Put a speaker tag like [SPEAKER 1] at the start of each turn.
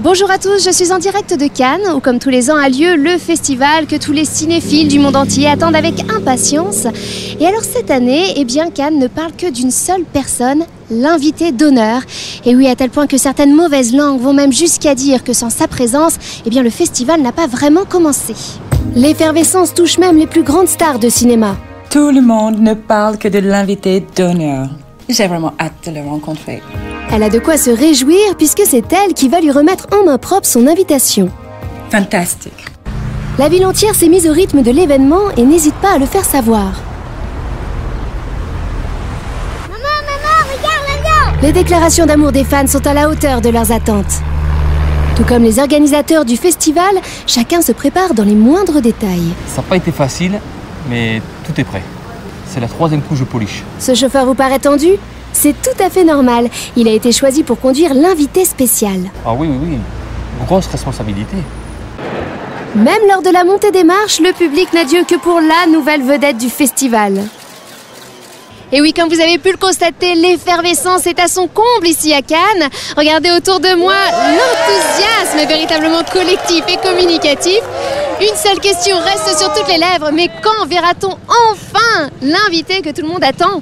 [SPEAKER 1] Bonjour à tous, je suis en direct de Cannes, où comme tous les ans a lieu le festival que tous les cinéphiles du monde entier attendent avec impatience. Et alors cette année, eh bien Cannes ne parle que d'une seule personne, l'invité d'honneur. Et oui, à tel point que certaines mauvaises langues vont même jusqu'à dire que sans sa présence, eh bien le festival n'a pas vraiment commencé. L'effervescence touche même les plus grandes stars de cinéma.
[SPEAKER 2] Tout le monde ne parle que de l'invité d'honneur. J'ai vraiment hâte de le rencontrer.
[SPEAKER 1] Elle a de quoi se réjouir puisque c'est elle qui va lui remettre en main propre son invitation.
[SPEAKER 2] Fantastique.
[SPEAKER 1] La ville entière s'est mise au rythme de l'événement et n'hésite pas à le faire savoir.
[SPEAKER 3] Maman, maman, regarde l'avion
[SPEAKER 1] Les déclarations d'amour des fans sont à la hauteur de leurs attentes. Tout comme les organisateurs du festival, chacun se prépare dans les moindres détails.
[SPEAKER 4] Ça n'a pas été facile, mais tout est prêt. C'est la troisième couche de polish.
[SPEAKER 1] Ce chauffeur vous paraît tendu? C'est tout à fait normal. Il a été choisi pour conduire l'invité spécial.
[SPEAKER 4] Ah oui, oui, oui. Grosse responsabilité.
[SPEAKER 1] Même lors de la montée des marches, le public n'a Dieu que pour la nouvelle vedette du festival. Et oui, comme vous avez pu le constater, l'effervescence est à son comble ici à Cannes. Regardez autour de moi, l'enthousiasme est véritablement collectif et communicatif. Une seule question reste sur toutes les lèvres, mais quand verra-t-on enfin l'invité que tout le monde attend?